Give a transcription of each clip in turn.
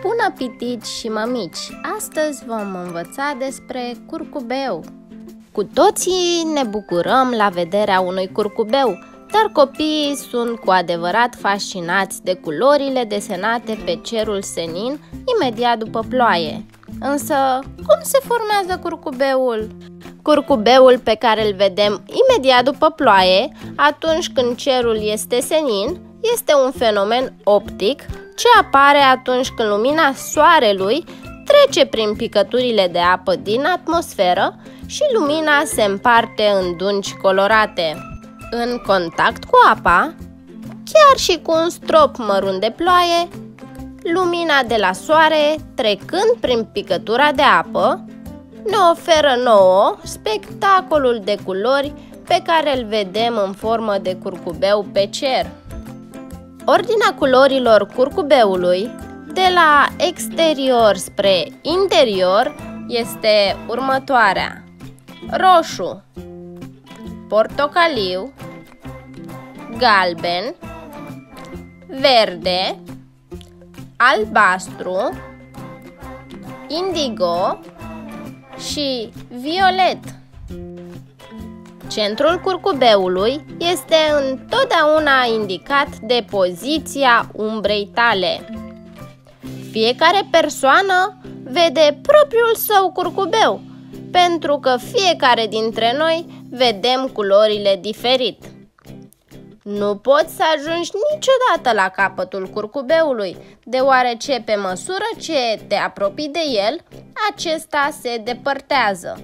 Bună pitici și mămici! Astăzi vom învăța despre curcubeu. Cu toții ne bucurăm la vederea unui curcubeu, dar copiii sunt cu adevărat fascinați de culorile desenate pe cerul senin imediat după ploaie. Însă, cum se formează curcubeul? Curcubeul pe care îl vedem imediat după ploaie, atunci când cerul este senin, este un fenomen optic ce apare atunci când lumina soarelui trece prin picăturile de apă din atmosferă și lumina se împarte în dungi colorate. În contact cu apa, chiar și cu un strop mărunt de ploaie, lumina de la soare, trecând prin picătura de apă, ne oferă nouă spectacolul de culori pe care îl vedem în formă de curcubeu pe cer. Ordinea culorilor curcubeului de la exterior spre interior este următoarea. Roșu, portocaliu, galben, verde, albastru, indigo și violet. Centrul curcubeului este întotdeauna indicat de poziția umbrei tale. Fiecare persoană vede propriul său curcubeu, pentru că fiecare dintre noi vedem culorile diferit. Nu poți să ajungi niciodată la capătul curcubeului, deoarece pe măsură ce te apropii de el, acesta se depărtează.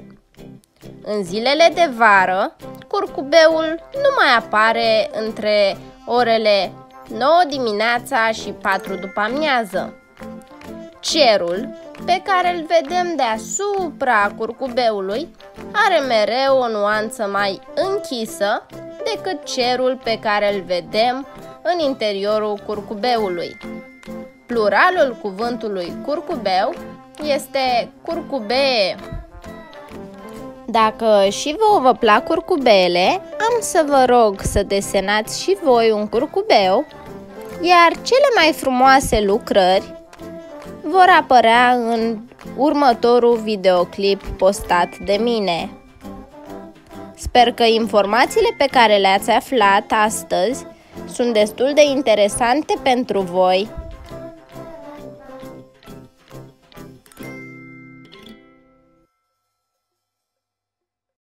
În zilele de vară, curcubeul nu mai apare între orele 9 dimineața și 4 după amiază. Cerul, pe care îl vedem deasupra curcubeului, are mereu o nuanță mai închisă decât cerul pe care îl vedem în interiorul curcubeului. Pluralul cuvântului curcubeu este curcubee. Dacă și vouă vă plac curcubele, am să vă rog să desenați și voi un curcubeu, iar cele mai frumoase lucrări vor apărea în următorul videoclip postat de mine. Sper că informațiile pe care le-ați aflat astăzi sunt destul de interesante pentru voi